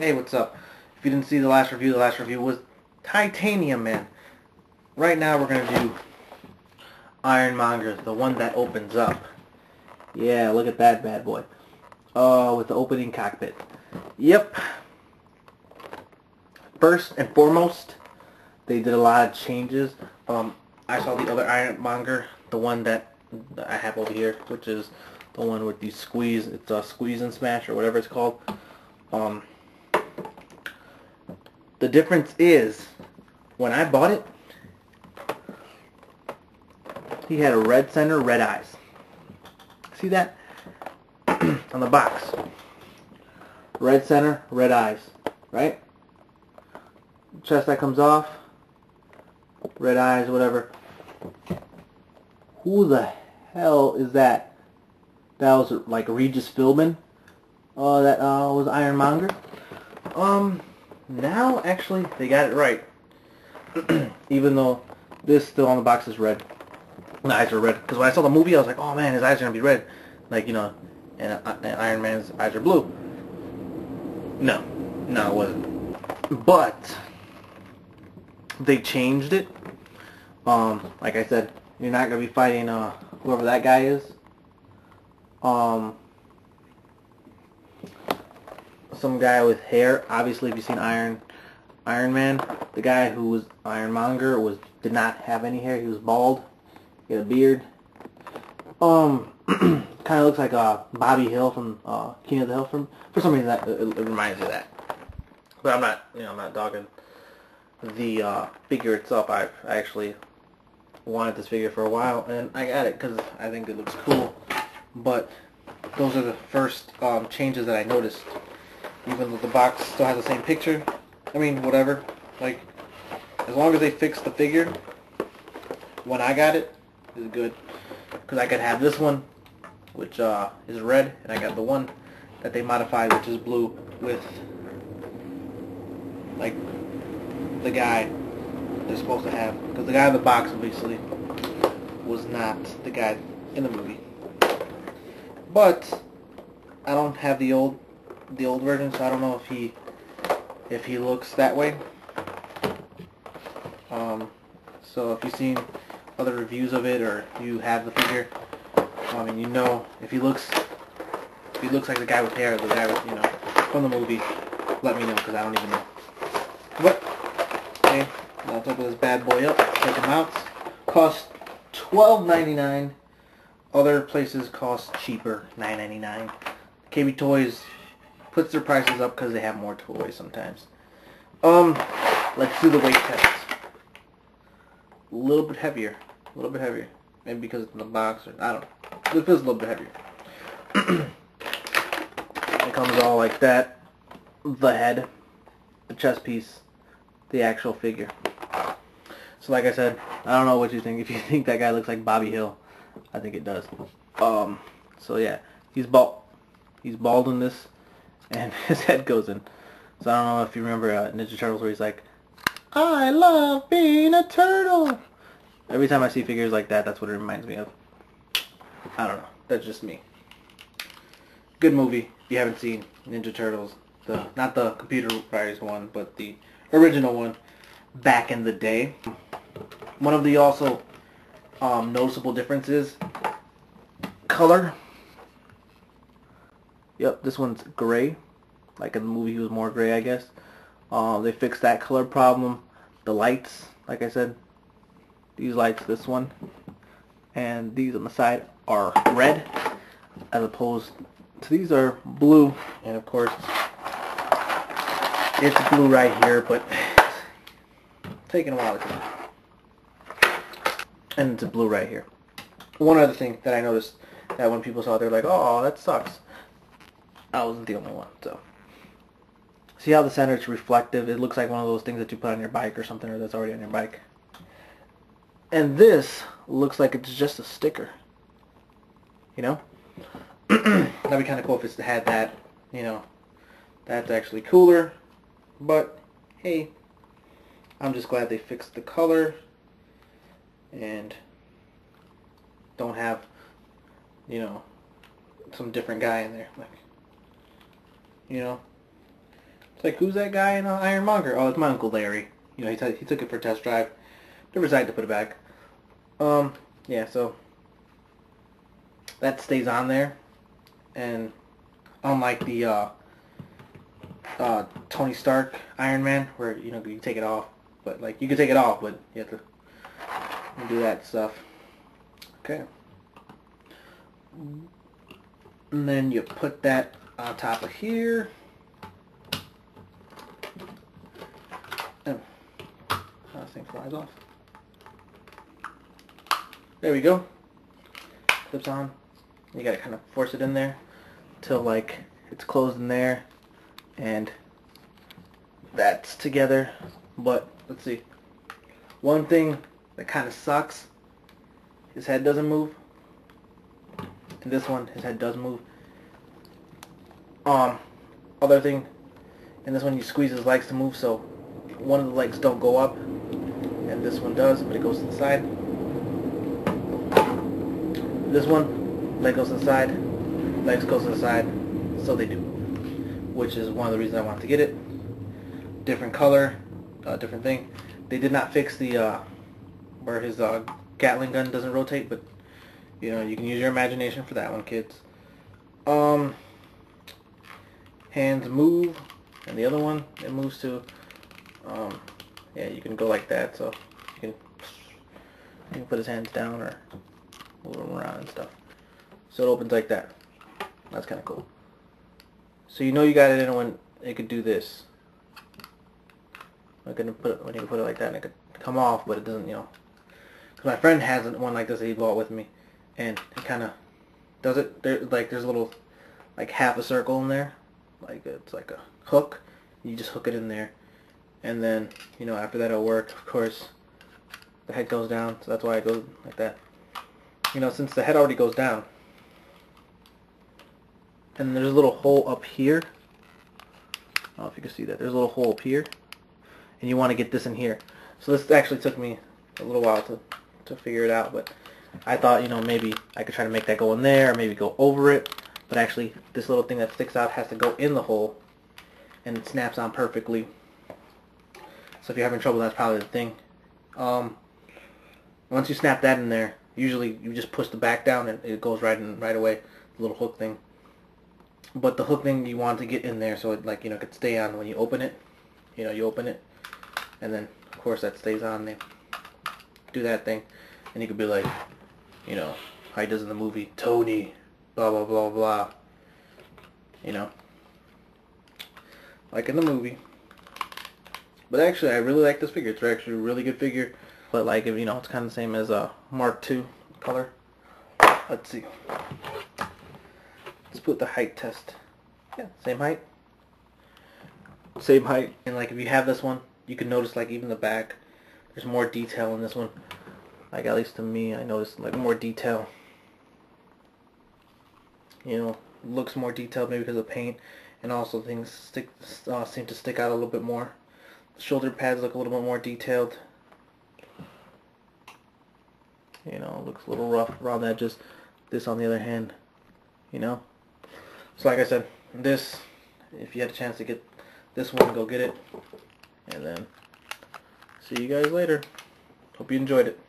Hey, what's up? If you didn't see the last review, the last review was Titanium Man. Right now we're going to do Ironmonger, the one that opens up. Yeah, look at that bad boy. Oh, with the opening cockpit. Yep. First and foremost, they did a lot of changes. Um, I saw the other Ironmonger, the one that I have over here, which is the one with the squeeze, it's a squeeze and smash or whatever it's called. Um, the difference is, when I bought it, he had a red center, red eyes. See that? On the box. Red center, red eyes. Right? Chest that comes off. Red eyes, whatever. Who the hell is that? That was like Regis Philbin. Uh, that uh, was Ironmonger. Um, now, actually, they got it right. Even though this still on the box is red. The eyes are red. Because when I saw the movie, I was like, oh man, his eyes are going to be red. Like, you know, and, uh, and Iron Man's eyes are blue. No. No, it wasn't. But, they changed it. Um, like I said, you're not going to be fighting uh, whoever that guy is. Um, some guy with hair. Obviously, if you've seen Iron Iron Man, the guy who was Ironmonger was did not have any hair. He was bald. He had a beard. Um, kind of looks like uh, Bobby Hill from uh, King of the Hill. From for some reason that it, it reminds me of that. But I'm not, you know, I'm not dogging the uh, figure itself. I've actually wanted this figure for a while, and I got it because I think it looks cool. But those are the first um, changes that I noticed even though the box still has the same picture. I mean, whatever. Like, as long as they fix the figure, when I got it, is good. Because I could have this one, which uh, is red, and I got the one that they modified, which is blue, with, like, the guy they're supposed to have. Because the guy in the box, obviously, was not the guy in the movie. But, I don't have the old the old version, so I don't know if he if he looks that way. Um, so if you've seen other reviews of it or you have the figure, I mean, you know if he looks if he looks like the guy with hair, the guy with you know from the movie, let me know because I don't even know. But okay, let's open this bad boy up. Check him out. Cost twelve ninety nine. Other places cost cheaper, nine ninety nine. KB Toys puts their prices up because they have more toys sometimes. Um, let's do the weight test. A little bit heavier. A little bit heavier. Maybe because it's in the box or I don't know. It feels a little bit heavier. it comes all like that. The head, the chest piece, the actual figure. So like I said, I don't know what you think. If you think that guy looks like Bobby Hill, I think it does. Um, so yeah, he's bald. He's bald in this and his head goes in. So I don't know if you remember uh, Ninja Turtles where he's like, I love being a turtle. Every time I see figures like that, that's what it reminds me of. I don't know. That's just me. Good movie. If you haven't seen Ninja Turtles, the not the computerized one, but the original one, back in the day. One of the also um, noticeable differences, color. Yep, this one's gray. Like in the movie, he was more gray, I guess. Uh, they fixed that color problem. The lights, like I said, these lights, this one, and these on the side are red, as opposed to these are blue. And of course, it's blue right here, but taking a while to come. And it's blue right here. One other thing that I noticed that when people saw they're like, oh, that sucks. I wasn't the only one, so. See how the center is reflective? It looks like one of those things that you put on your bike or something, or that's already on your bike. And this looks like it's just a sticker. You know? That'd be kind of cool if it had that, you know. That's actually cooler. But, hey, I'm just glad they fixed the color. And don't have, you know, some different guy in there. Like, you know, It's like, who's that guy in uh, Ironmonger? Oh, it's my Uncle Larry. You know, he, t- he took it for a test drive. Never decided to put it back. Um, yeah, so that stays on there. And unlike the uh, uh, Tony Stark Iron Man, where, you know, you take it off. But, like, you can take it off, but you have to do that stuff. Okay. And then you put that on top of here. And oh, this thing flies off. There we go. Clips on. You gotta kind of force it in there till like it's closed in there and that's together. But let's see. One thing that kind of sucks, his head doesn't move. And this one, his head does move. Um, other thing, and this one you squeeze his legs to move, so one of the legs don't go up, and this one does, but it goes to the side. This one, leg goes to the side, legs goes to the side, so they do. Which is one of the reasons I wanted to get it. Different color, uh, different thing. They did not fix the, uh, where his uh, Gatling gun doesn't rotate, but, you know, you can use your imagination for that one, kids. Um, hands move, and the other one, it moves to, um, yeah, you can go like that, so you can, you can put his hands down or move them around and stuff. So it opens like that. That's kind of cool. So you know you got it in when it could do this. I'm gonna put it when you put it like that, and it could come off, but it doesn't, you know. Cause my friend has one like this that he bought with me, and it kind of does it. There, like there's a little, like half a circle in there, like it's like a hook. You just hook it in there, and then you know after that it'll work. Of course, the head goes down, so that's why it goes like that. You know, since the head already goes down, and there's a little hole up here. I don't know if you can see that. There's a little hole up here, and you want to get this in here. So this actually took me a little while to to figure it out, but I thought you know maybe I could try to make that go in there, or maybe go over it. But actually, this little thing that sticks out has to go in the hole, and it snaps on perfectly. So if you're having trouble, that's probably the thing. Um, once you snap that in there, usually you just push the back down and it goes right in right away. The little hook thing. But the hook thing you want to get in there so it like you know could stay on when you open it. You know you open it, and then of course that stays on there. Do that thing, and you could be like, you know, how he does in the movie, Tony, blah blah blah blah. You know, like in the movie. But actually, I really like this figure. It's actually a really good figure. But like, if you know, it's kind of the same as a Mark II color. Let's see. Let's put the height test. Yeah, same height. Same height. And like, if you have this one, you can notice like even the back. There's more detail in this one. Like at least to me, I noticed like more detail. You know, looks more detailed maybe because of paint, and also things stick uh, seem to stick out a little bit more. The shoulder pads look a little bit more detailed. You know, looks a little rough around the edges. This, on the other hand, you know. So like I said, this, if you had a chance to get this one, go get it. And then, see you guys later. Hope you enjoyed it.